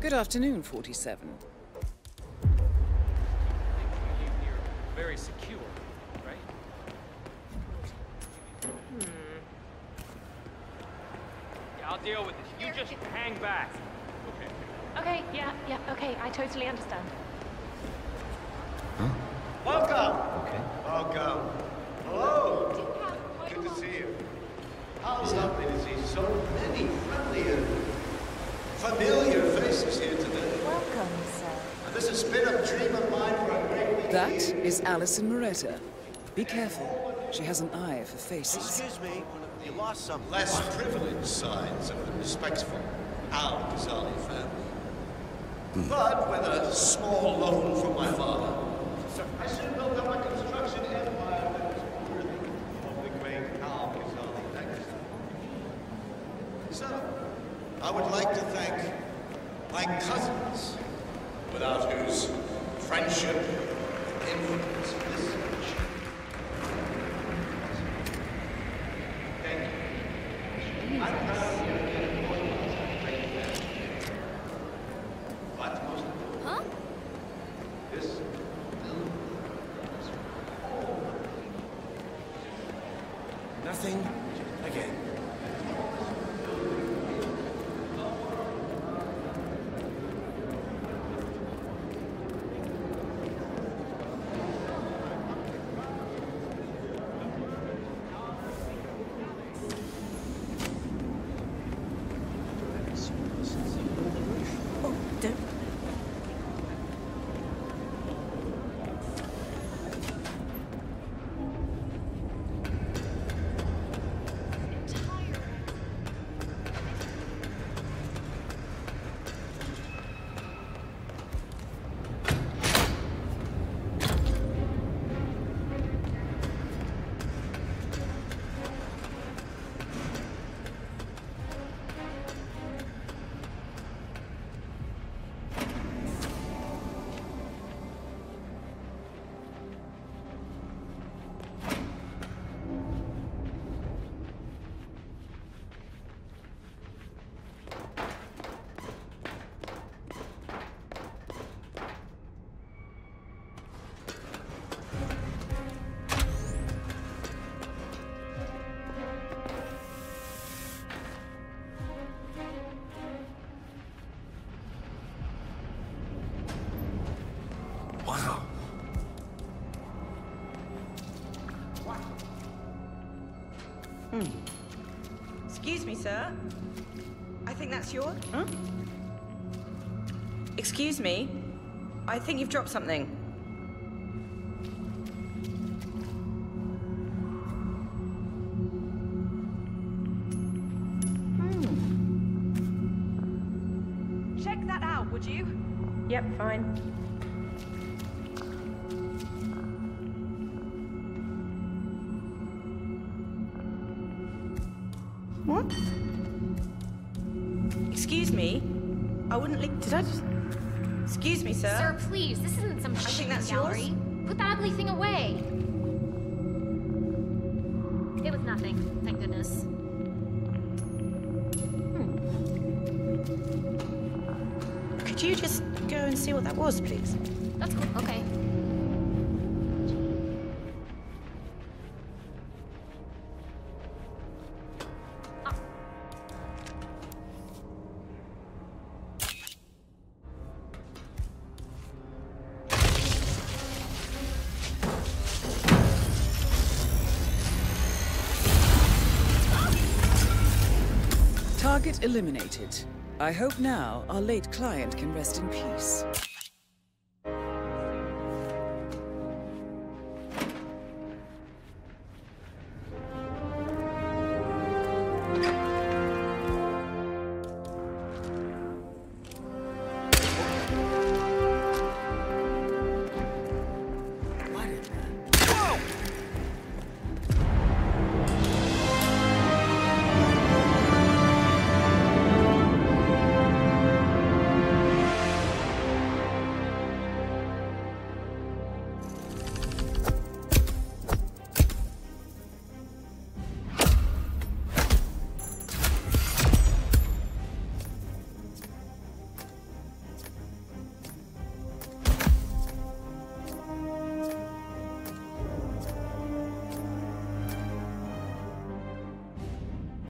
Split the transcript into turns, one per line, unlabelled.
Good afternoon, 47.
Very secure, right? Hmm. Yeah, I'll deal with this. You just hang back. Okay.
Okay, yeah, yeah, okay, I totally understand.
Welcome.
Okay.
Welcome. Hello. Good to see you. How lovely to see so many friendly and familiar faces here today.
Welcome, sir.
And this has been a dream of mine for a great many
That
years.
is Alison Moretta. Be careful. She has an eye for faces.
Excuse me, you lost something.
Less privileged sides of the respectful Al Ghazali family. Hmm. But with a small loan from my father, I soon built up a construction empire that was worthy of the great Al Ghazali legacy. So, I would like to thank my cousins, without whose friendship and influence this nation. Thank you. I'm proud of you again
Excuse me, sir. I think that's yours. Huh? Excuse me. I think you've dropped something. Hmm.
Check that out, would you?
Yep, fine. What? Excuse me. I wouldn't leave. Did I just. Excuse me, sir.
Sir, please, this isn't some
think
shit
that's
gallery.
yours.
Put that ugly thing away. It was nothing, thank goodness. Hmm.
Could you just go and see what that was, please?
That's cool, okay.
Target eliminated. I hope now our late client can rest in peace.